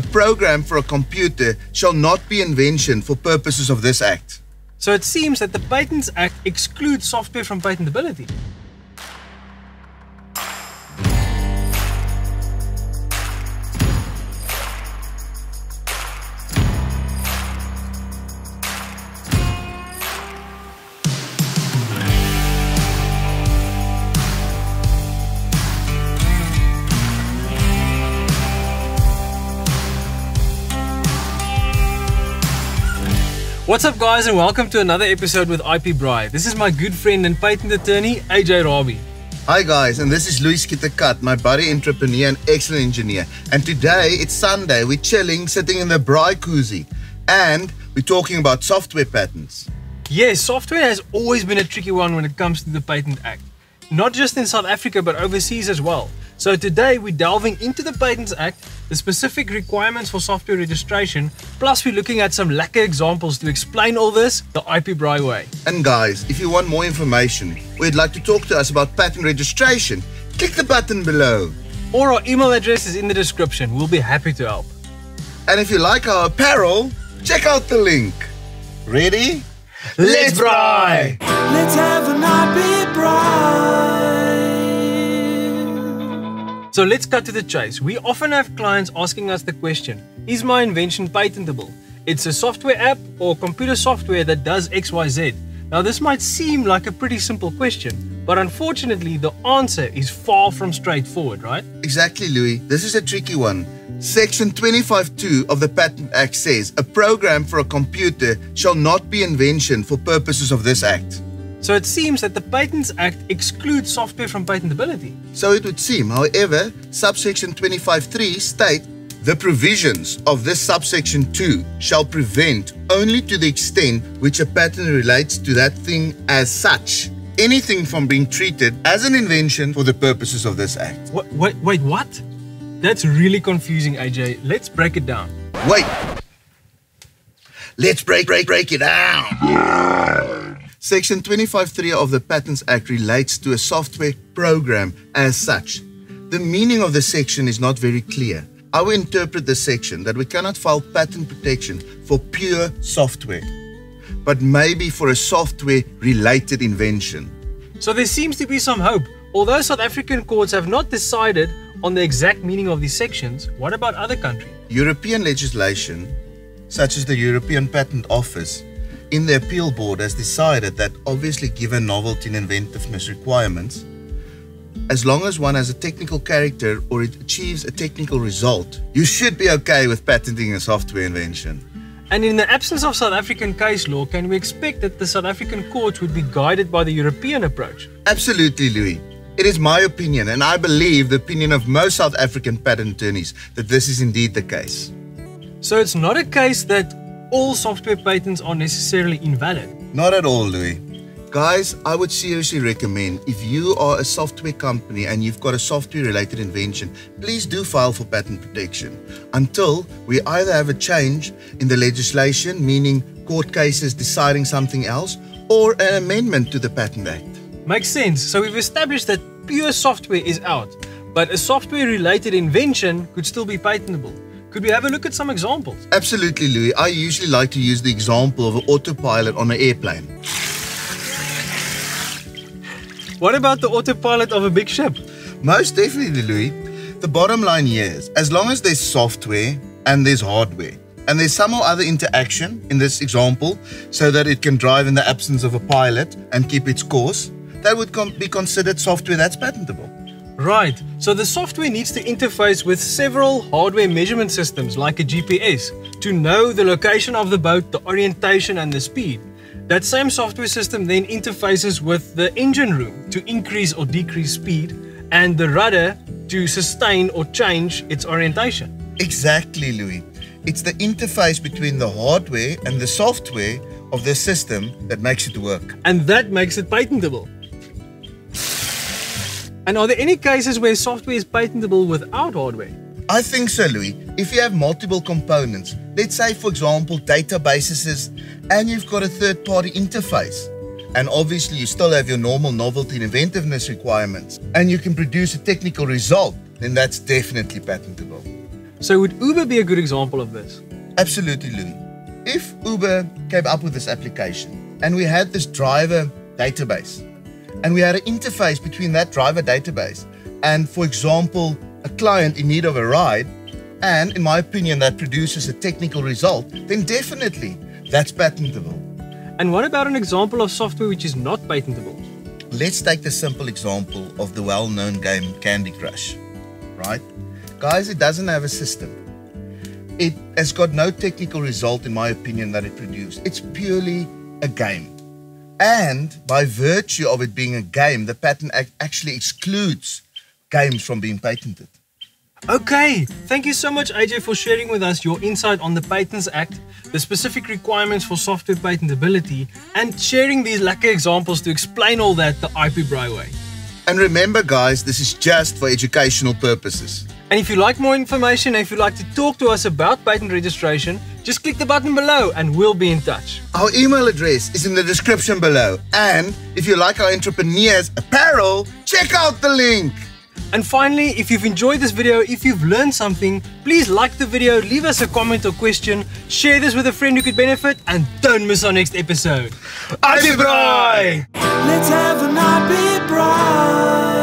a program for a computer shall not be invention for purposes of this act. So it seems that the Patents Act excludes software from patentability. What's up, guys, and welcome to another episode with IP Braai. This is my good friend and patent attorney, AJ Rabi. Hi guys, and this is Luis Kitakat, my buddy entrepreneur and excellent engineer. And today it's Sunday, we're chilling, sitting in the braai koozie, and we're talking about software patents. Yes, software has always been a tricky one when it comes to the Patent Act, not just in South Africa but overseas as well. So today we're delving into the Patents Act, the specific requirements for software registration, plus we're looking at some lekker examples to explain all this the IP Braai way. And guys, if you want more information or you'd like to talk to us about patent registration, click the button below. Or our email address is in the description. We'll be happy to help. And if you like our apparel, check out the link. Ready? Let's braai! Let's have an IP Braai. So let's cut to the chase. We often have clients asking us the question Is my invention patentable? It's a software app or computer software that does XYZ. Now, this might seem like a pretty simple question, but unfortunately, the answer is far from straightforward, right? Exactly, Louis. This is a tricky one. Section 25.2 of the Patent Act says a program for a computer shall not be invention for purposes of this act. So it seems that the Patents Act excludes software from patentability. So it would seem, however, subsection 25.3 state the provisions of this subsection 2 shall prevent only to the extent which a patent relates to that thing as such anything from being treated as an invention for the purposes of this act. What, wait, wait, what? That's really confusing, AJ. Let's break it down. Wait. Let's break break break it down. Section 25.3 of the Patents Act relates to a software program as such. The meaning of the section is not very clear. I will interpret the section that we cannot file patent protection for pure software, but maybe for a software related invention. So there seems to be some hope. Although South African courts have not decided on the exact meaning of these sections, what about other countries? European legislation, such as the European Patent Office, in the appeal board has decided that obviously given novelty and inventiveness requirements, as long as one has a technical character or it achieves a technical result, you should be okay with patenting a software invention. And in the absence of South African case law, can we expect that the South African courts would be guided by the European approach? Absolutely, Louis. It is my opinion, and I believe the opinion of most South African patent attorneys, that this is indeed the case. So it's not a case that all software patents are necessarily invalid. Not at all, Louis. Guys, I would seriously recommend if you are a software company and you've got a software related invention, please do file for patent protection until we either have a change in the legislation, meaning court cases deciding something else, or an amendment to the Patent Act. Makes sense. So we've established that pure software is out, but a software related invention could still be patentable. Could we have a look at some examples? Absolutely, Louis. I usually like to use the example of an autopilot on an airplane. What about the autopilot of a big ship? Most definitely, Louis. The bottom line here is as long as there's software and there's hardware, and there's some or other interaction in this example so that it can drive in the absence of a pilot and keep its course, that would be considered software that's patentable. Right, so the software needs to interface with several hardware measurement systems like a GPS to know the location of the boat, the orientation, and the speed. That same software system then interfaces with the engine room to increase or decrease speed and the rudder to sustain or change its orientation. Exactly, Louis. It's the interface between the hardware and the software of the system that makes it work. And that makes it patentable. And are there any cases where software is patentable without hardware? I think so, Louis. If you have multiple components, let's say, for example, databases, and you've got a third party interface, and obviously you still have your normal novelty and inventiveness requirements, and you can produce a technical result, then that's definitely patentable. So would Uber be a good example of this? Absolutely, Louis. If Uber came up with this application and we had this driver database and we had an interface between that driver database and, for example, a client in need of a ride, and in my opinion, that produces a technical result, then definitely that's patentable. And what about an example of software which is not patentable? Let's take the simple example of the well known game Candy Crush, right? Guys, it doesn't have a system. It has got no technical result, in my opinion, that it produced. It's purely a game. And by virtue of it being a game, the Patent Act actually excludes games from being patented. Okay, thank you so much, AJ, for sharing with us your insight on the Patents Act, the specific requirements for software patentability, and sharing these lekker examples to explain all that the IP Braai way. And remember, guys, this is just for educational purposes. And if you like more information and if you'd like to talk to us about patent registration, just click the button below and we'll be in touch. Our email address is in the description below. And if you like our entrepreneurs apparel, check out the link. And finally, if you've enjoyed this video, if you've learned something, please like the video, leave us a comment or question, share this with a friend who could benefit, and don't miss our next episode. IP Braai! Let's have an IP Braai.